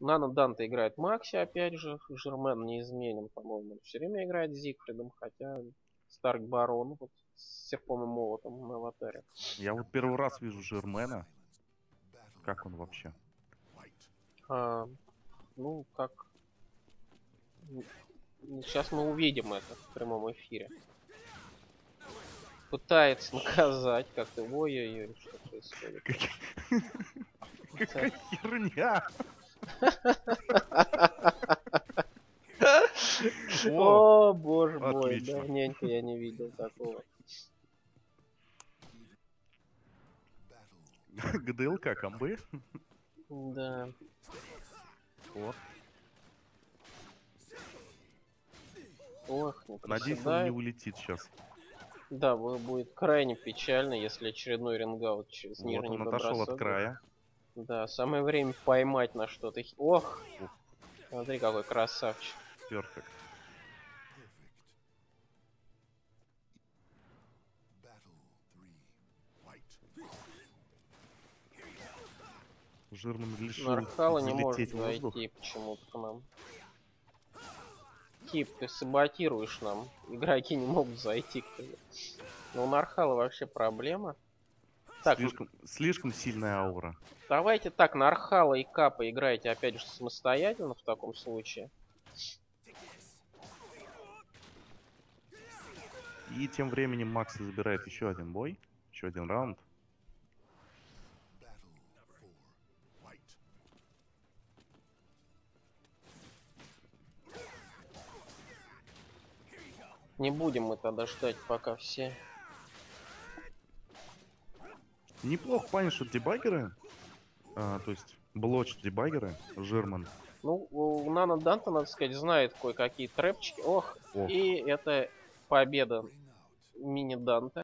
Нано Данте играет Макси, опять же. Жермен неизменен, по-моему. Он все время играет Зигфридом, хотя Старк Барон вот, с серпом и молотом на аватаре. Я вот первый раз вижу Жермена. Как он вообще? А, ну, как... Сейчас мы увидим это в прямом эфире. Пытается наказать как-то. Ой-ой-ой, что происходит. Какая херня! О, О, боже мой, давненько я не видел такого. ГДЛК комбы. Да. Вот. Ох, не Надеюсь, он не улетит сейчас. Да, бу- будет крайне печально, если очередной рингаут через Вот нижний он отошел от края. Да, самое время поймать на что-то. Ох! Ух. Смотри, какой красавчик. Перфект. Жирным решил Нархала не может зайти почему-то к нам. Тип, ты саботируешь нам. Игроки не могут зайти к тебе. Но у Нархала вообще проблема. Так, Слишком, слишком сильная аура. давайте так, Нархала и Капа играйте опять же самостоятельно в таком случае. И тем временем Макс забирает еще один бой. Еще один раунд. Не будем мы тогда ждать, пока все... Неплохо панишат дебаггеры. А, то есть блочат дебаггеры. Жирман. Ну, у Нана Данта, надо сказать, знает кое-какие трэпчики. Ох, Ох. и это победа мини Данте.